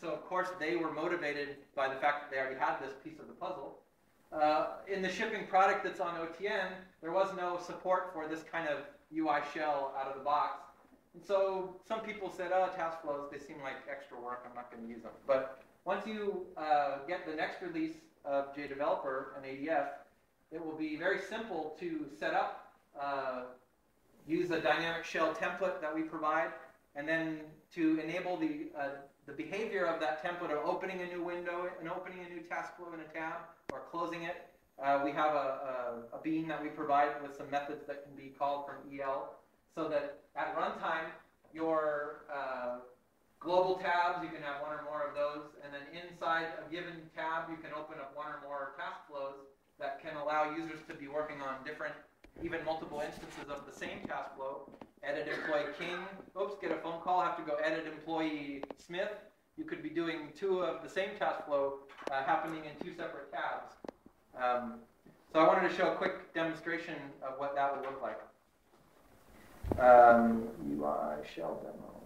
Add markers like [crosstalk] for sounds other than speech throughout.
so of course they were motivated by the fact that they already had this piece of the puzzle. Uh, in the shipping product that's on OTN, there was no support for this kind of UI shell out of the box. And so some people said, oh, task flows, they seem like extra work, I'm not going to use them. But once you uh, get the next release of JDeveloper and ADF, it will be very simple to set up, uh, use a dynamic shell template that we provide, and then to enable the, uh, the behavior of that template of opening a new window and opening a new task flow in a tab or closing it. Uh, we have a, a, a, bean that we provide with some methods that can be called from EL so that at runtime, your uh, global tabs, you can have one or more of those, and then inside a given tab, you can open up one or more task flows that can allow users to be working on different, even multiple instances of the same task flow. Edit employee King, oops, get a phone call, have to go edit employee Smith. You could be doing two of the same task flow uh, happening in two separate tabs. Um, so I wanted to show a quick demonstration of what that would look like. Um, UI shell demo.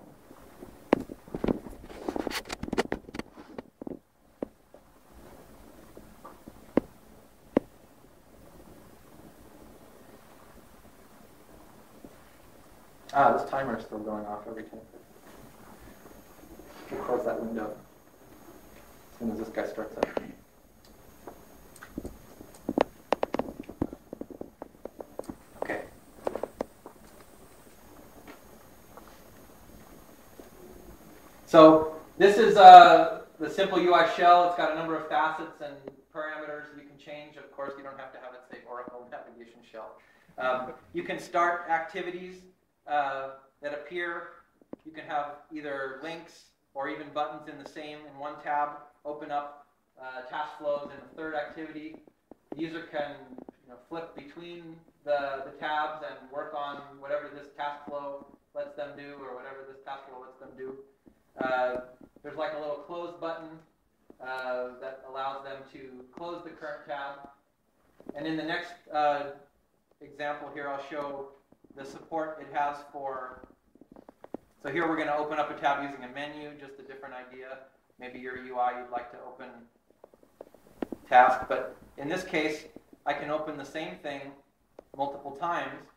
Ah, this timer is still going off every time. We'll close that window as soon as this guy starts up. Okay. So this is uh, the simple UI shell. It's got a number of facets and parameters you can change. Of course, you don't have to have it say Oracle Navigation Shell. Um, you can start activities uh, that appear. You can have either links or even buttons in the same in one tab open up uh, task flows in a third activity. The user can you know, flip between the, the tabs and work on whatever this task flow lets them do or whatever this task flow lets them do. Uh, there's like a little close button uh, that allows them to close the current tab. And in the next uh, example here, I'll show the support it has for, so here we're going to open up a tab using a menu, just a different idea. Maybe your UI you'd like to open task, but in this case, I can open the same thing multiple times.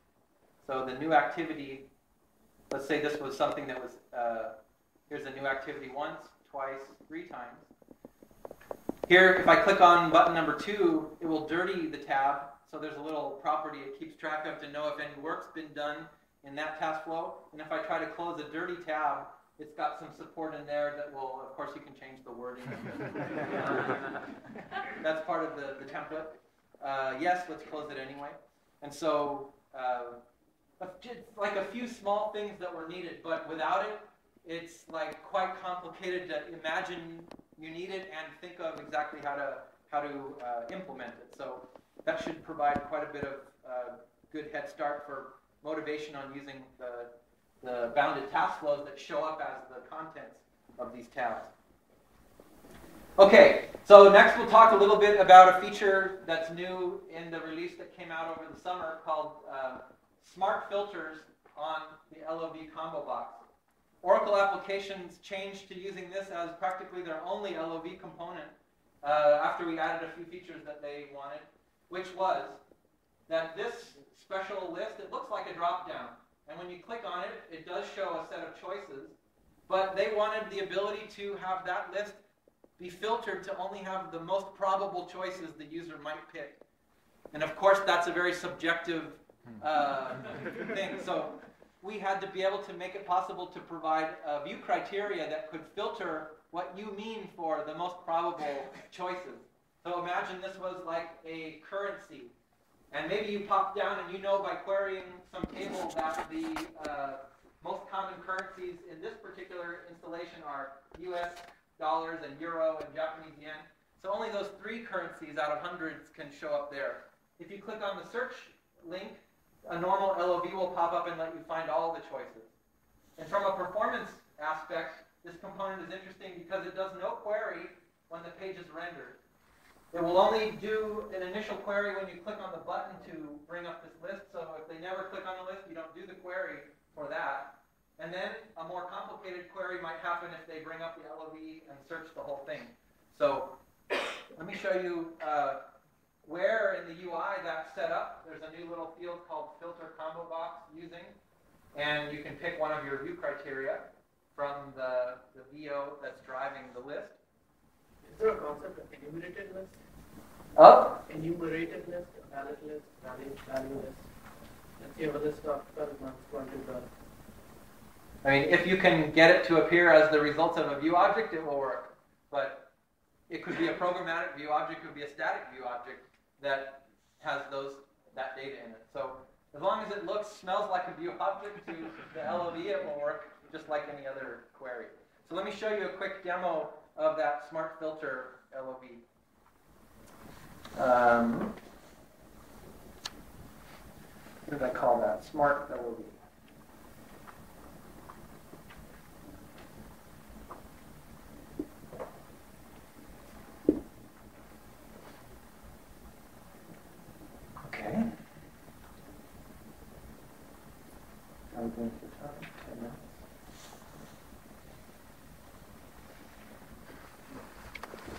So the new activity, let's say this was something that was, uh, here's a new activity once, twice, three times. Here, if I click on button number two, it will dirty the tab so there's a little property it keeps track of to know if any work's been done in that task flow. And if I try to close a dirty tab, it's got some support in there that will, of course, you can change the wording. [laughs] that's part of the, the template. Uh, yes, let's close it anyway. And so, uh, like a few small things that were needed, but without it, it's like quite complicated to imagine you need it and think of exactly how to how to uh, implement it. So that should provide quite a bit of uh, good head start for motivation on using the, the bounded task flows that show up as the contents of these tabs. Okay, so next we'll talk a little bit about a feature that's new in the release that came out over the summer called uh, Smart Filters on the LOV combo box. Oracle applications changed to using this as practically their only LOV component uh, after we added a few features that they wanted which was that this special list, it looks like a drop down. And when you click on it, it does show a set of choices. But they wanted the ability to have that list be filtered to only have the most probable choices the user might pick. And of course, that's a very subjective uh, thing. So we had to be able to make it possible to provide a view criteria that could filter what you mean for the most probable choices. So imagine this was like a currency. And maybe you pop down and you know by querying some table that the uh, most common currencies in this particular installation are US dollars and euro and Japanese yen. So only those three currencies out of hundreds can show up there. If you click on the search link, a normal LOV will pop up and let you find all the choices. And from a performance aspect, this component is interesting because it does no query when the page is rendered. It will only do an initial query when you click on the button to bring up this list. So if they never click on the list, you don't do the query for that. And then a more complicated query might happen if they bring up the LOV and search the whole thing. So let me show you uh, where in the UI that's set up. There's a new little field called filter combo box using, and you can pick one of your view criteria from the, the VO that's driving the list. Is there a concept of enumerated list? Of? Enumerated list, valid list, value, value list. Let's see how this talked about is not going to the I mean, if you can get it to appear as the results of a view object, it will work. But it could be a programmatic view object, it could be a static view object that has those that data in it. So as long as it looks, smells like a view object to the LOV, it will work just like any other query. So let me show you a quick demo of that smart filter LOV. Um, what did I call that? Smart LOV. Okay. I'm going to talk ten minutes.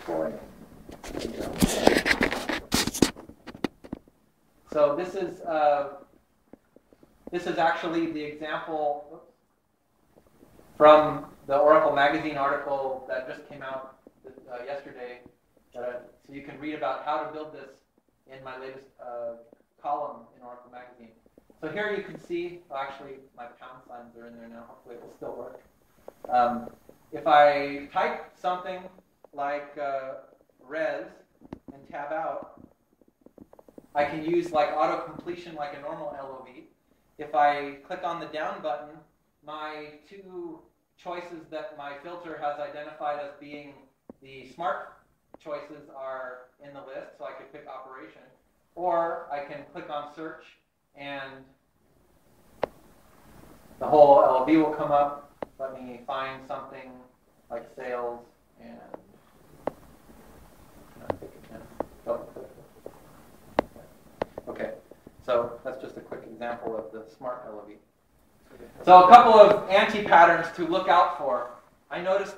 Boy. So this is uh, this is actually the example from the Oracle Magazine article that just came out uh, yesterday. Uh, so you can read about how to build this in my latest uh, column in Oracle Magazine. So here you can see, well, actually my pound signs are in there now, hopefully it will still work. Um, if I type something like uh, res and tab out, I can use like auto completion like a normal LOV. If I click on the down button, my two choices that my filter has identified as being the smart choices are in the list, so I could pick operation. Or I can click on search and the whole LOV will come up. Let me find something like sales and oh, Okay, so that's just a quick example of the smart LOV. So a couple of anti-patterns to look out for. I noticed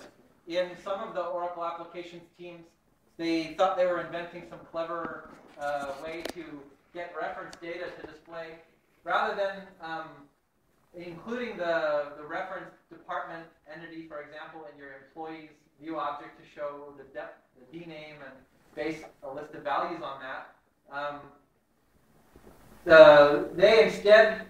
in some of the Oracle applications teams they thought they were inventing some clever uh, way to get reference data to display. Rather than um, including the, the reference department entity, for example, in your employee's view object to show the, depth, the DNAME and base a list of values on that, um, the, they instead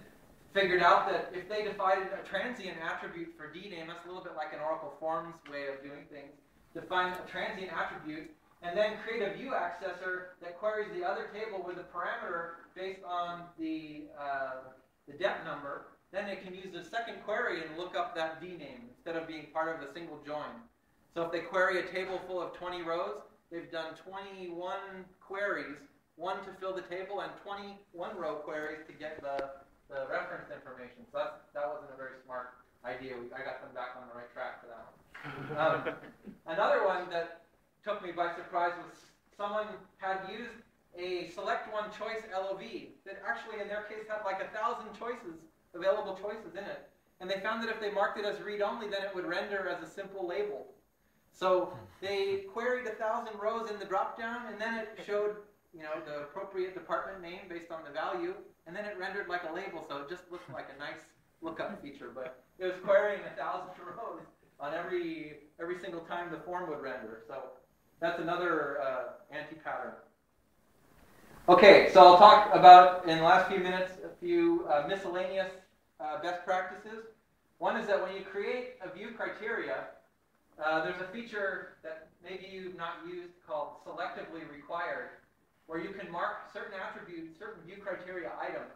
figured out that if they defined a transient attribute for DNAME, that's a little bit like an Oracle Forms way of doing things, define a transient attribute and then create a view accessor that queries the other table with a parameter based on the, uh, the dep number, then it can use the second query and look up that DNAME instead of being part of a single join. So if they query a table full of 20 rows, they've done 21 queries, one to fill the table and 21 row queries to get the, the reference information. So that's, that wasn't a very smart idea. I got them back on the right track for that one. Um, [laughs] another one that took me by surprise was someone had used a select one choice LOV that actually in their case had like a thousand choices, available choices in it. And they found that if they marked it as read only, then it would render as a simple label. So [laughs] they queried a thousand rows in the dropdown, and then it showed you know the appropriate department name based on the value, and then it rendered like a label, so it just looked like a nice lookup feature. But it was querying a thousand [laughs] rows on every every single time the form would render. So that's another uh, anti-pattern. Okay, so I'll talk about, in the last few minutes, a few uh, miscellaneous uh, best practices. One is that when you create a view criteria, uh, there's a feature that maybe you've not used called selectively required, where you can mark certain attributes, certain view criteria items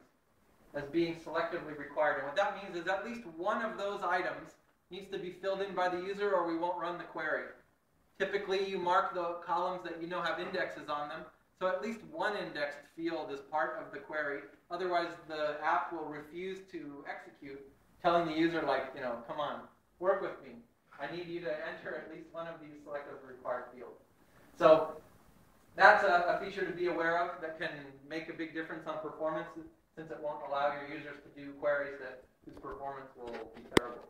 as being selectively required. And what that means is at least one of those items needs to be filled in by the user or we won't run the query. Typically, you mark the columns that you know have indexes on them. So at least one indexed field is part of the query. Otherwise, the app will refuse to execute, telling the user, like, you know, come on, work with me. I need you to enter at least one of these selectively required fields. So that's a, a, feature to be aware of that can make a big difference on performance since it won't allow your users to do queries that whose performance will be terrible.